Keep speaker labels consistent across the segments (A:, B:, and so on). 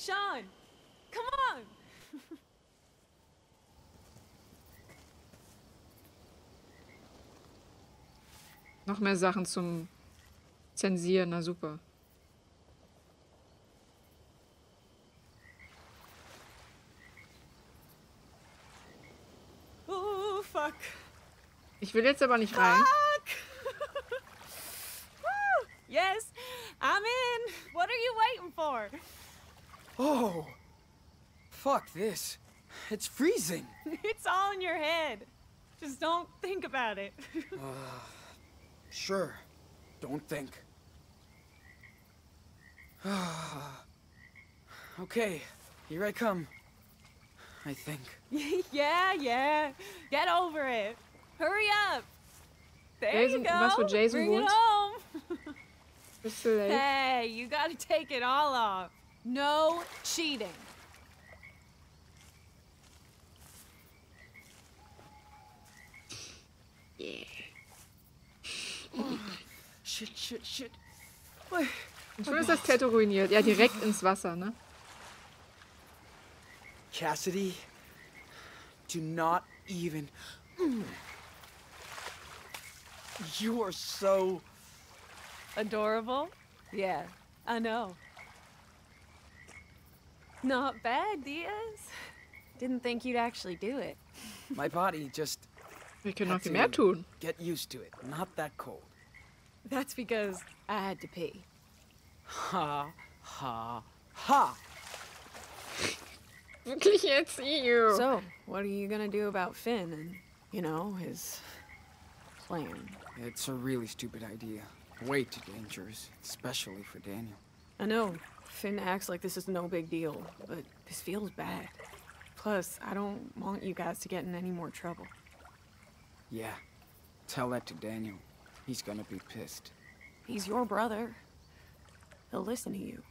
A: Sean, come on.
B: Noch mehr Sachen zum Zensieren, na super.
A: Oh, fuck.
B: Ich will jetzt aber nicht rein.
A: Fuck! Woo! yes, I'm in. What are you waiting for?
C: Oh! Fuck this. It's freezing.
A: It's all in your head. Just don't think about it.
C: Uh, sure. Don't think. okay, here I come. I think.
A: yeah, yeah. Get over it. Hurry up. There
B: Jason-
A: you go.
B: was, wo Jason
A: Bring it home.
B: Bist du late?
A: Hey, you gotta take it all off. No cheating. Yeah.
C: Shit, shit, shit. Wait.
B: Und schon ist das Tattoo ruiniert. Ja, direkt ins Wasser, ne?
C: Cassidy, do not even. You are so.
A: Adorable? Yeah, I know. Not bad, Diaz. Didn't think you'd actually do it.
C: My body just
B: Wir können noch
C: had
B: viel
C: to
B: mehr tun.
C: get used to it. Not that cold.
A: That's because I had to pee.
C: Ha, ha, ha.
B: Wirklich jetzt? Ew.
A: So, what are you gonna do about Finn and, you know, his plan?
C: It's a really stupid idea. Way too dangerous, especially for Daniel.
A: I know Finn acts like this is no big deal, but this feels bad. Plus, I don't want you guys to get in any more trouble.
C: Yeah. Tell that to Daniel. He's gonna be pissed.
A: He's your brother. He'll listen to you.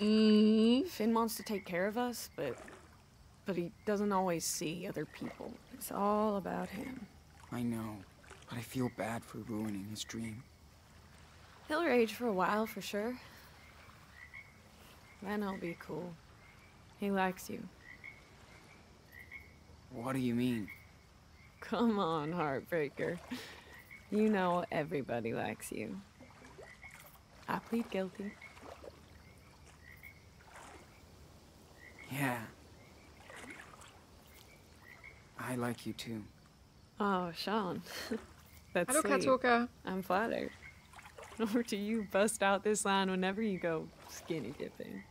B: Mhm.
A: Finn wants to take care of us, but but he doesn't always see other people. It's all about him.
C: I know, but I feel bad for ruining his dream.
A: He'll rage for a while for sure. Then I'll be cool. He likes you.
C: What do you mean?
A: Come on, Heartbreaker. You know everybody likes you. I plead guilty.
C: Yeah. I like you too.
A: Oh, Sean. That's
B: Hallo
A: sweet.
B: Katoka.
A: I'm flattered. Or do you bust out this line whenever you go skinny dipping?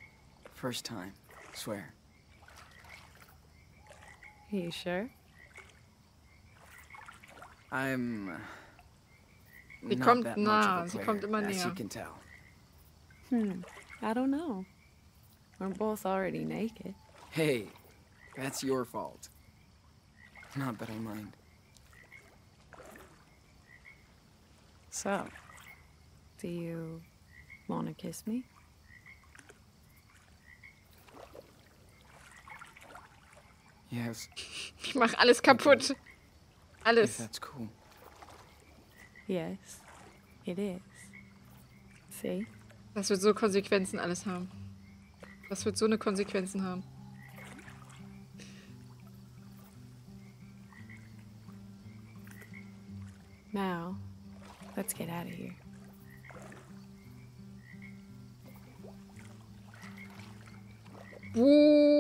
C: First time. Swear.
A: Are You sure?
C: I'm. uh,
B: Sie
C: not
B: kommt
C: that much of a
B: sie
C: player,
B: kommt immer
C: as you can tell.
A: Hmm. I don't know. We're both already naked.
C: Hey, that's your fault. Not that I mind.
A: So, do you want to kiss me?
C: Yes,
B: Ich mach alles kaputt.
C: if
B: Alles.
C: that's cool.
A: Yes, it is. See?
B: Das wird so Konsequenzen alles haben. Das wird so eine Konsequenzen haben.
A: Now, let's get out of here.
B: Buh.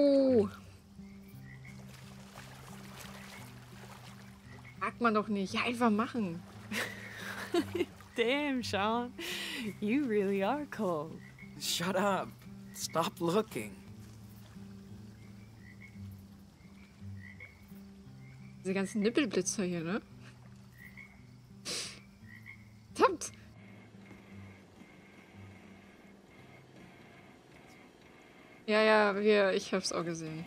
B: Mag man doch nicht. Ja, einfach machen.
A: Damn, Sean. You really are cold.
C: Shut up. Stop looking.
B: Diese ganzen Nippelblitzer hier, ne? Verdammt. Ja, ja, wir, ich hab's auch gesehen.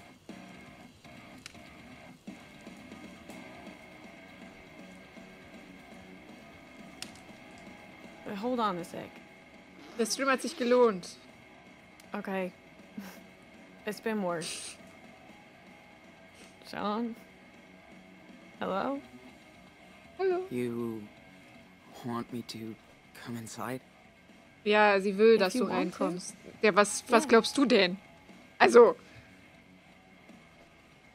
A: Hold on a sec.
B: Der Stream hat sich gelohnt.
A: Okay. It's been worse. Sean? Hello?
B: Hallo.
C: You want me to come inside?
B: Ja, sie will,
A: If
B: dass
A: you
B: du
A: want to.
B: reinkommst. Ja, was, was
A: Ja.
B: glaubst du denn? Also.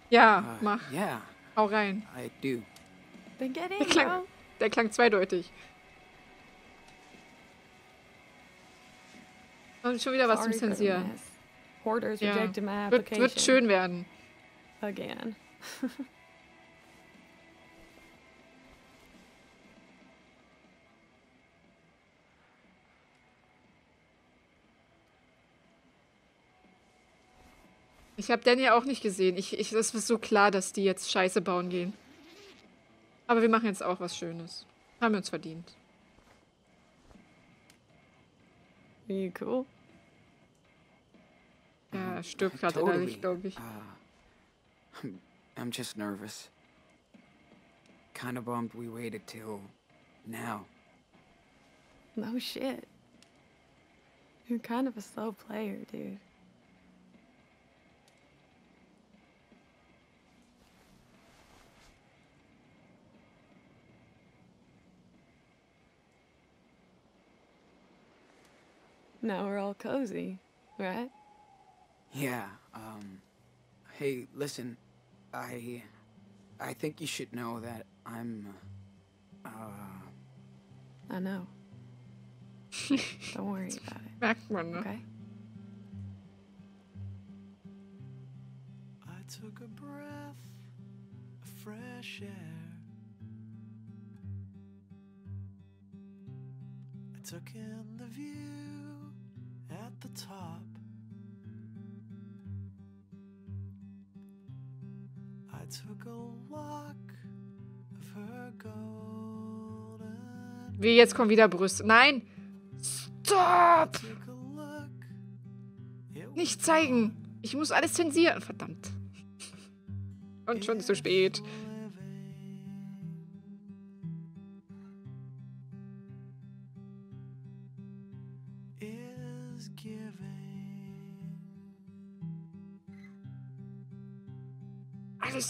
B: Ja,
C: Uh,
B: mach.
C: yeah,
B: Hau rein.
C: I do.
A: Then get in,
B: Der klang, der klang zweideutig. Und schon wieder was zum Zensieren.
A: Hoarders
B: Ja.
A: rejected my
B: Wird,
A: application.
B: wird schön werden.
A: Again.
B: Ich habe Danny auch nicht gesehen. Ich, ich, es ist so klar, dass die jetzt Scheiße bauen gehen. Aber wir machen jetzt auch was Schönes. Haben wir uns verdient.
A: You cool?
B: Ja, er stirbt gerade
C: Totally.
B: innerlich, glaube ich.
C: Uh, I'm, I'm just nervous. Kinda bummed we waited till now.
A: No shit. You're kind of a slow player, dude. Now we're all cozy, right?
C: Yeah, um, hey, listen, I, I think you should know that I'm, uh,
A: I know. Don't worry about it,
B: Back man, ne?
A: okay?
D: I took a breath of fresh air. I took in the view at the top. I took a lock of her golden.
B: Wie, jetzt kommen wieder Brüste. Nein! Stop! Nicht zeigen! Ich muss alles zensieren, verdammt. Und schon zu spät.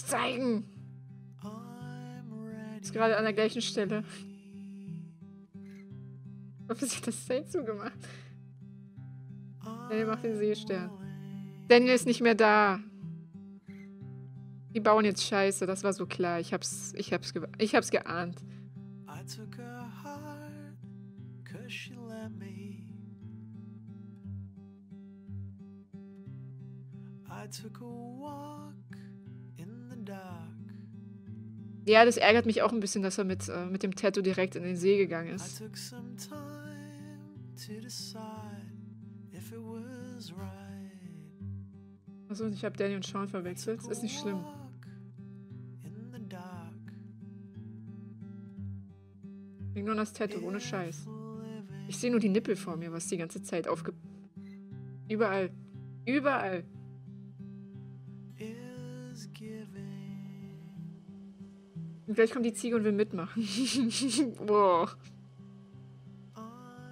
B: Zeigen! Ist gerade an der gleichen Stelle. Wofür sich das Zelt zugemacht? Daniel macht den Seestern. Daniel ist nicht mehr da. Die bauen jetzt Scheiße, das war so klar. Ich hab's, ich hab's, ge ich hab's geahnt.
D: I took a walk.
B: Ja, das ärgert mich auch ein bisschen, dass er mit, äh, mit dem Tattoo direkt in den See gegangen
D: I
B: ist. Achso, ich habe Danny und Sean verwechselt. Ist nicht schlimm. Wegen nur das Tattoo, ohne Scheiß. Ich sehe nur die Nippel vor mir, was die ganze Zeit aufge... Überall. Überall.
D: Is.
B: Und gleich kommt die Ziege und will mitmachen. Boah.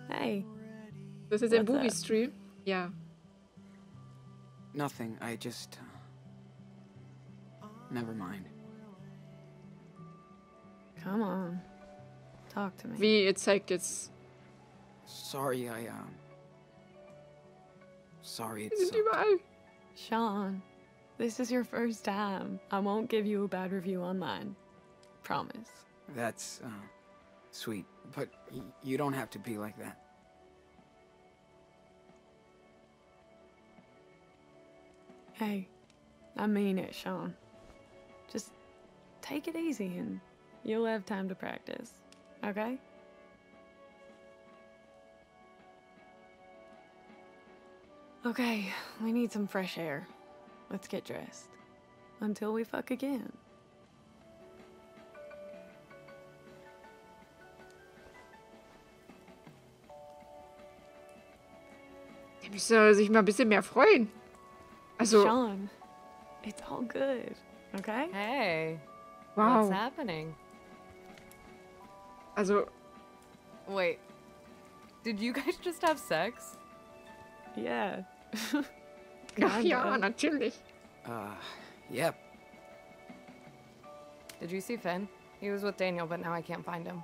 A: Hey,
B: Das ist jetzt ein? Booby-Stream? Ja.
C: nothing, I just, uh, never mind.
A: come on. Talk to me.
B: Wie, ihr zeigt jetzt...
C: Sorry, I, um, sorry,
B: Die
C: it's,
B: sind
C: uh,
B: überall.
A: Sean, this is your first time. I won't give you a bad review online. Promise.
C: that's, uh, sweet, but y- you don't have to be like that.
A: Hey, I mean it, Sean. Just take it easy and you'll have time to practice. Okay? Okay, we need some fresh air. Let's get dressed. Until we fuck again.
B: Der müsste sich mal ein bisschen mehr freuen. Also,
A: Sean, it's all good. Okay?
E: Hey,
B: wow.
E: what's happening?
B: Also,
E: Wait, did you guys just have sex?
A: Yeah.
B: ach ja, natürlich.
C: Uh, yep,
E: Did you see Finn? He was with Daniel, but now I can't find him.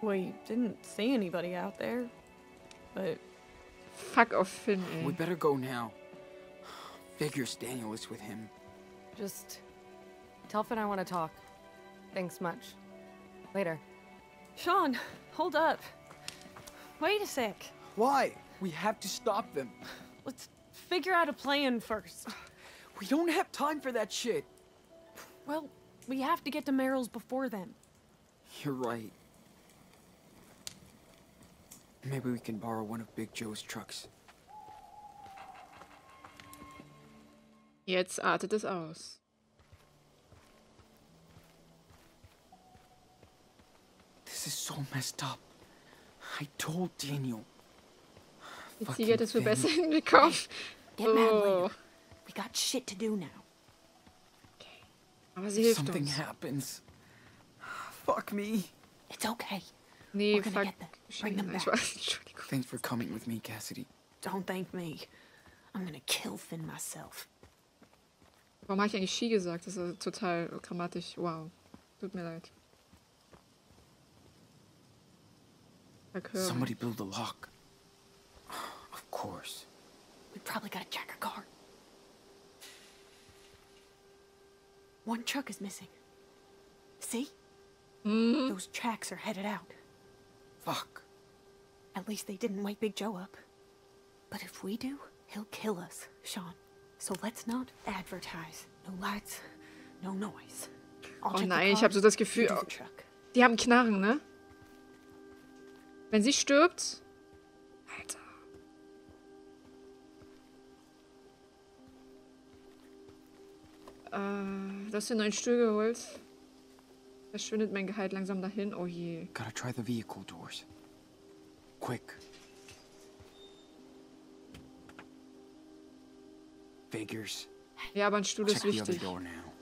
A: We didn't see anybody out there. But
B: Fuck off Finn,
C: we better go now. Figures Daniel is with him.
E: Just tell Finn I want to talk. Thanks much. Later.
F: Sean, hold up. Wait a sec.
C: Why? We have to stop them.
F: Let's figure out a plan first.
C: We don't have time for that shit.
F: Well, we have to get to Merrill's before then.
C: You're right. Maybe we can borrow one of Big Joe's trucks.
B: Jetzt artet es aus.
C: This is so messed up. I told Daniel.
B: Die
C: Fucking
B: Ziege hat es wohl
C: Finn.
B: besser hinbekommen.
A: Get mad
B: Oh.
A: later. We got shit to do now.
B: Aber sie
C: If
B: hilft
C: something
B: uns.
C: happens. Fuck me.
A: It's okay.
B: Nee,
A: We're gonna
B: fuck.
A: Get them. Bring them
B: Nein,
A: back.
C: Thanks for coming with me, Cassidy.
A: Don't thank me. I'm gonna kill Finn myself.
B: Warum habe ich eigentlich Ski gesagt? Das ist total grammatisch. Wow. Tut mir leid. Verkörper.
C: Somebody build a lock. Of course.
A: We probably gotta check her car. One truck is missing. See?
B: Mhm.
A: Those tracks are headed out.
C: Fuck.
A: At least they didn't wake Big Joe up. But if we do, he'll kill us, Sean. So let's not advertise. No lights, no noise. I'll
B: Oh nein, ich habe so das Gefühl, oh, die haben Knarren, ne? Wenn sie stirbt. Alter. Äh, du hast dir einen neuen Stuhl geholt. Verschwindet mein Gehalt langsam dahin. Oh je.
C: Gotta try the vehicle doors. Quick. Figures.
B: Ja, aber ein Stuhl
C: Check
B: ist
C: the other
B: wichtig.
C: door now.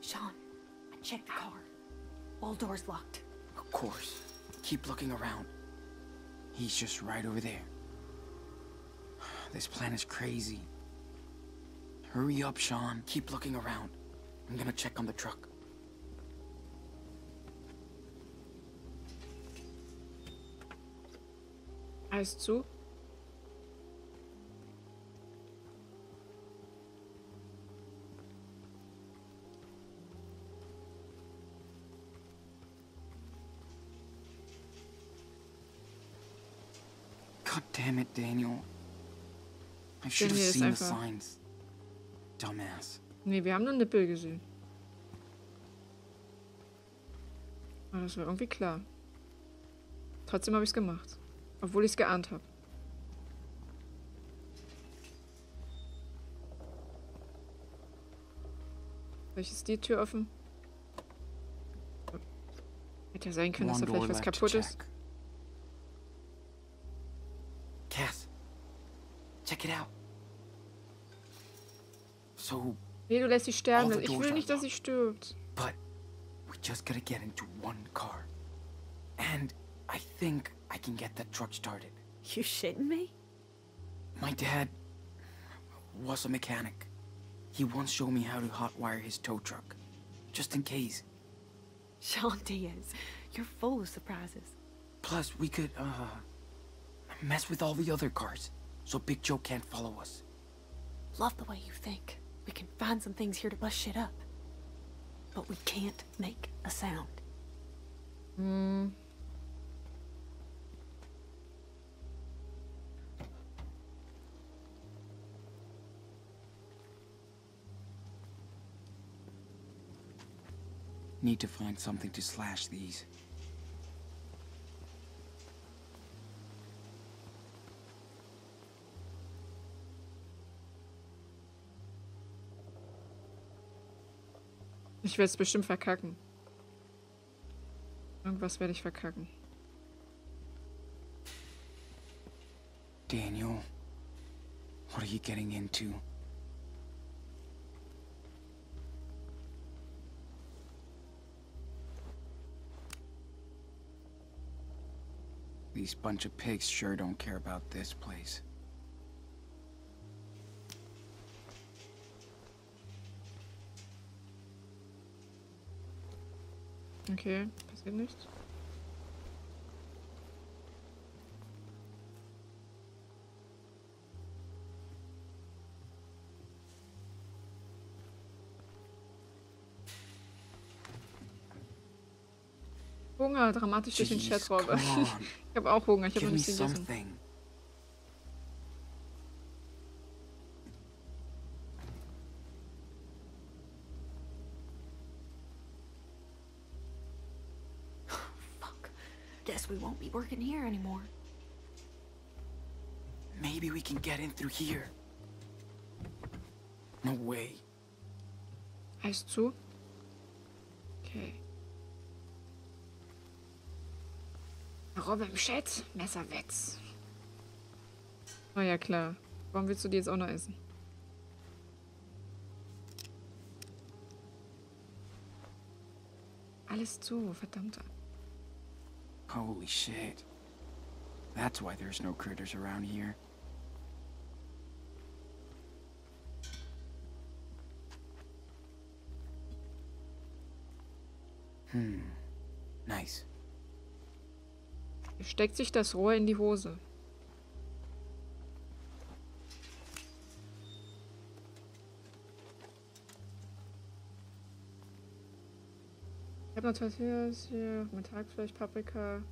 A: Sean, I checked the car. All doors locked.
C: Of course. Keep looking around. He's just right over there. This plan is crazy. Hurry up, Sean. Keep looking around. I'm gonna check on the truck.
B: Alles zu.
C: God damn it, Daniel. I should have seen the signs. Dumbass.
B: Nee, wir haben nur Nippel gesehen. Aber das war irgendwie klar. Trotzdem habe ich es gemacht. Obwohl ich es geahnt habe. Vielleicht ist die Tür offen. Hätte ja sein können, dass da vielleicht was kaputt ist.
C: Cass, check it out. So,
B: Nee, du lässt sie sterben.
C: All the
B: Ich
C: doors
B: will
C: are
B: nicht, dass sie
C: locked.
B: stirbt.
C: but we just gotta get into one car. And I think I can get that truck started.
A: You shitting me?
C: My dad was a mechanic. He once showed me how to hotwire his tow truck. Just in case.
A: Sean Diaz, you're full of surprises.
C: Plus, we could, uh, mess with all the other cars. So Big Joe can't follow us.
A: Love the way you think. We can find some things here to bust shit up. But we can't make a sound. Hmm.
C: Need to find something to slash these.
B: Ich werde es bestimmt verkacken. Irgendwas werde ich verkacken.
C: Daniel, what are you getting into? These bunch of pigs sure don't care about this place.
B: Okay, passiert nichts. Hunger, dramatisch durch den Chat,
C: Robert.
B: ich habe auch Hunger, ich habe
C: ein
B: bisschen gegessen.
G: Guess we won't be working here anymore.
C: Maybe we can get in through here. No way.
B: Heißt zu? Okay. Robbe im Chat, Messerwetz. Oh ja, klar. Warum willst du die jetzt auch noch essen? Alles zu, verdammt.
C: Holy shit. That's why there's no critters around here. Hmm. Nice.
B: Steckt sich das Rohr in die Hose. Noch Tortillas hier mit Hackfleisch, Paprika.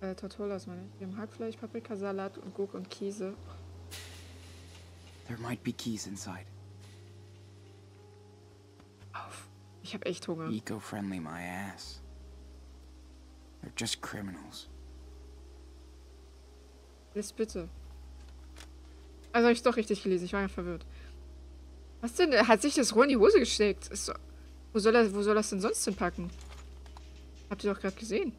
B: Äh, Tortillas meine ich. Wir haben Hackfleisch, Paprika, Salat und Gurke und Käse.
C: There might be keys inside.
B: Auf. Ich habe echt Hunger.
C: Eco-friendly my ass. They're just criminals.
B: Lies bitte. Also habe ich doch richtig gelesen. Ich war ja verwirrt. Was denn? Er hat sich das Rohr in die Hose gesteckt. Ist so, wo, soll er, wo soll das denn sonst hinpacken? Habt ihr doch gerade gesehen.